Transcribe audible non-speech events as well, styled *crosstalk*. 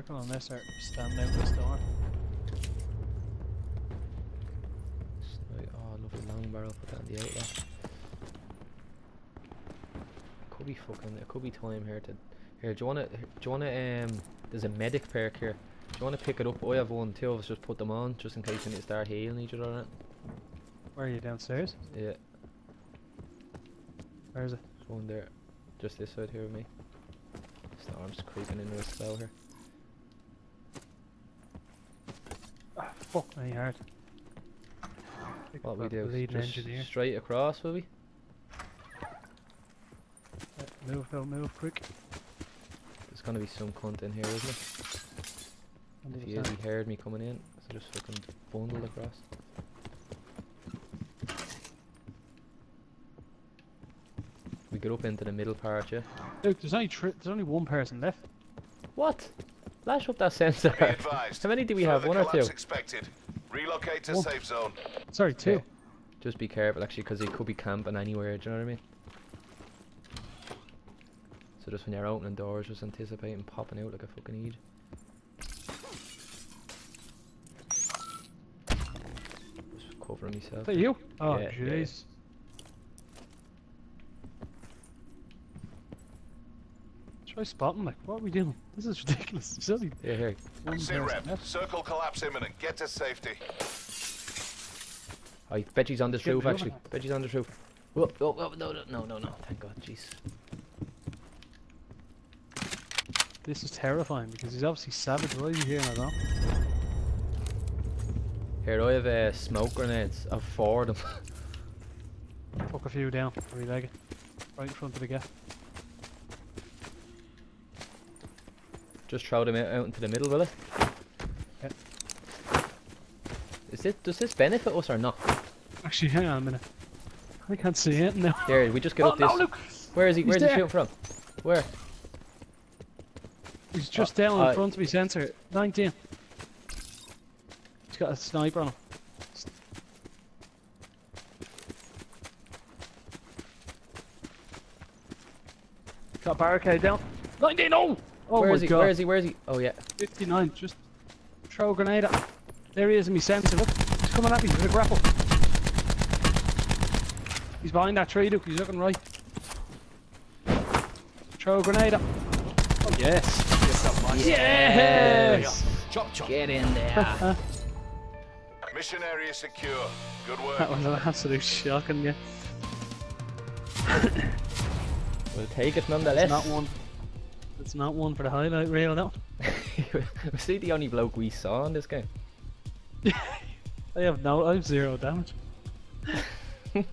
unless they're standing out this door. Oh, lovely long barrel, put that in the outlet. Could be fucking, it could be time here to, here, do you wanna, do you wanna, um, there's a medic perk here. Do you wanna pick it up? I have one, two of us just put them on, just in case we need to start healing each other on it. Where are you downstairs? Yeah, Where is it? there's one there, just this side here with me. Storm's creeping into a spell here. Fuck me hard. What we do, Leading just engineer. straight across, will we? Uh, Move, don't move, quick. There's gonna be some cunt in here, isn't it? If he is, he heard me coming in, so just fucking bundle across. We get up into the middle part, yeah? Look, there's only tri- there's only one person left. What? Flash up that sensor. How many do we have? One or two? expected. Relocate to One. safe zone. Sorry, two. Okay. Just be careful, actually, because he could be camping anywhere, do you know what I mean? So just when you're opening doors, just anticipating popping out like a fucking idiot. Just covering myself. Is that you? Oh, Yeah, yeah, yeah. jeez. Try spotting, like, what are we doing? This is ridiculous. There's only Here, here. one Sit person rep. Circle collapse imminent. Get to safety. Oh, I bet he's on this Get roof moving. actually. Bet he's on this roof. Oh, oh, oh, no, no, no, no, no. Thank God, jeez. This is terrifying because he's obviously savage. Why is he here and I don't? Here, I have uh, smoke grenades. I've four of them. *laughs* Fuck a few down. Three legged. Right in front of the gap. Just throw them out, into the middle, will it? Yeah. Is this, does this benefit us or not? Actually, hang on a minute. I can't see it now. There, we just get Oh, up this. no, look! Where is he? He's Where's he shooting from? Where? He's just Uh, down uh, in front of me sensor. 19. He's got a sniper on him. Got a barricade down. 19, oh! Oh where my is he? god. Where is he? Where is he? Oh yeah. 59, just throw a grenade at him. There he is in my sensor, look. He's coming at me with a grapple. He's behind that tree, look. He's looking right. Throw a grenade at him. Oh, yes. Yes! Chop chop. Get in there. *laughs* Mission area secure. Good work. That was an absolute shocking, yeah. we'll take it nonetheless. It's not one. It's not one for the highlight reel, no. *laughs* Was he the only bloke we saw in this game? *laughs* I have no, I have zero damage. *laughs*